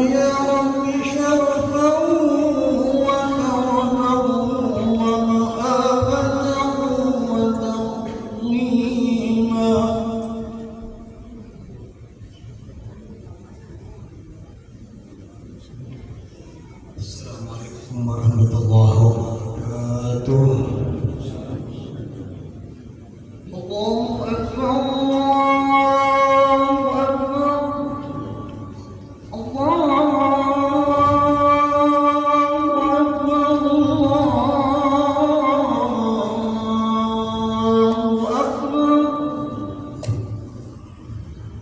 يا شرفا وكرما السلام عليكم ورحمة الله وبركاته.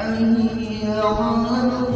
حي يراك